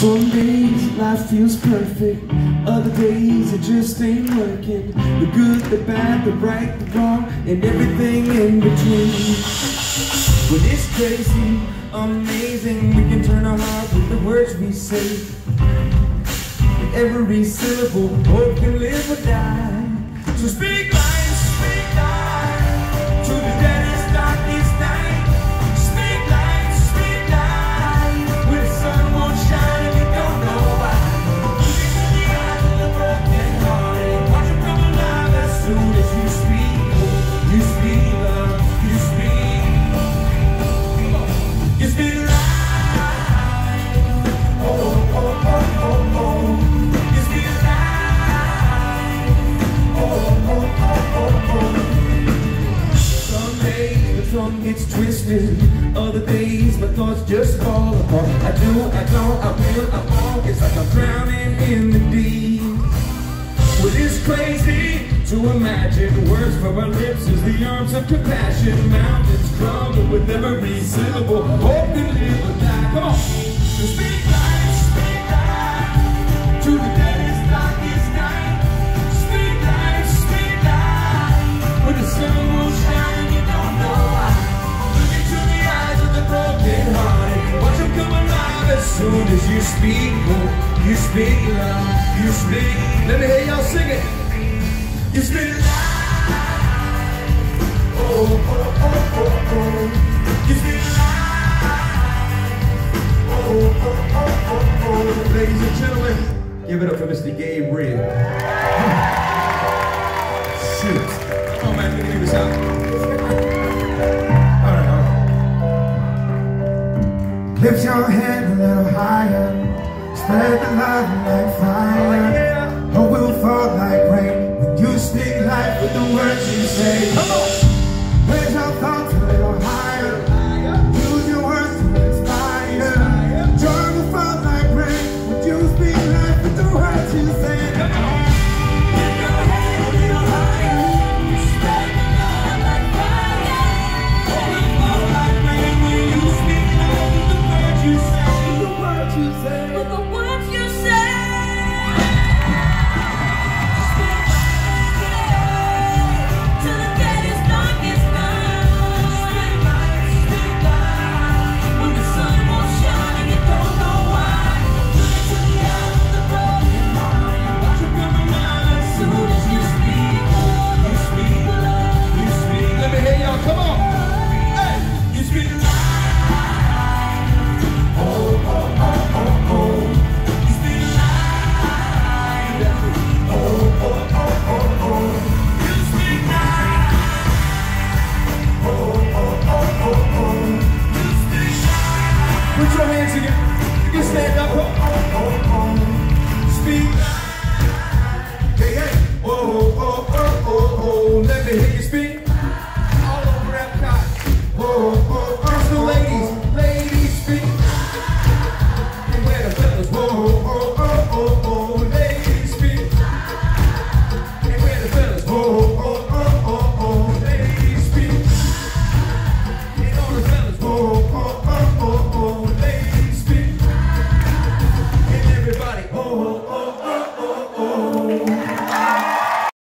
Some days life feels perfect, other days it just ain't working. The good, the bad, the right, the wrong, and everything in between. When it's crazy, amazing, we can turn our hearts with the words we say. With every syllable, hope can live or die. So speak life, days the tongue gets twisted, other days my thoughts just fall apart. I do, I don't, I will, I won't. It's like I'm drowning in the deep. Well, it's crazy to imagine words from our lips as the arms of compassion. Mountains crumble with every syllable. Hope to live or die. Come on. Speak life, speak. Oh, you speak love, you speak. Let me hear y'all sing it. You speak life. Oh, oh, oh, oh, oh. You speak life. Oh, oh, oh, oh, oh. Ladies and gentlemen, give it up for Mr. Gabriel. Shoot. Oh man, we can do this out. All right, all right. Lift your higher. Spread the love like fire.